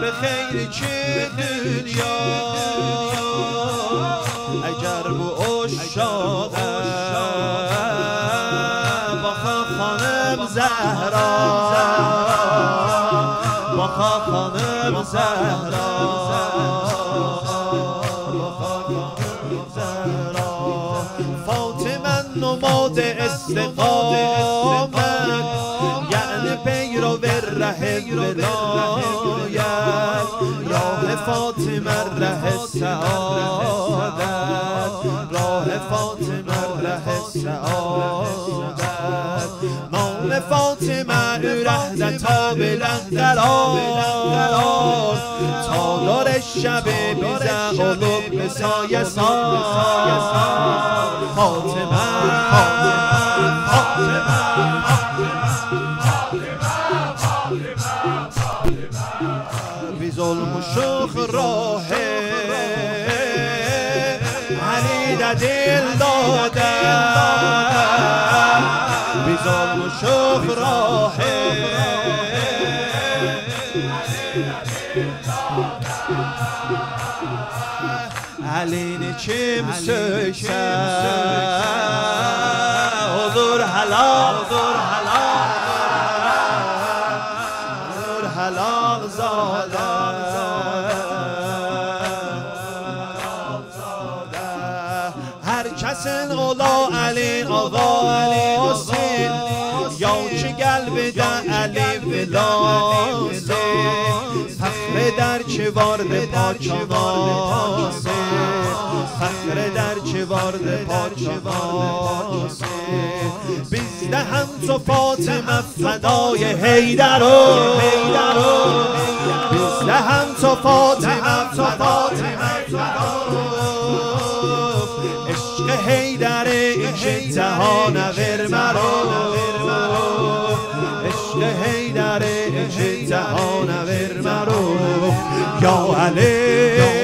به خیر چه دنیا اگر بو اشاق با خانم زهرا با خانم زهرا فاطمه نماد استقامت ولایت راه فاطمه ره سعادت راه فاطمه ره سعادت مال فاطمه ره تا بلندران تالار شب بیزه و لب سایه فاطمه بی ظلم و شوخ راه علی دل داده. بی ظلم و شوخ راه علی نچim sökse olur halal olur halal olur halal zade هر کسین اولا علی آغاسین یا که قلب در علی ولاسین فخر در چه وارد پاچواسه فخر در چه وارد پاچواسه بیزده هم تو فاطمه فدای حیدرو بیزده هم تو فاطمه فدای حیدر این جهان ور مرو عشق حیدر این جهان ور مرو یا علی.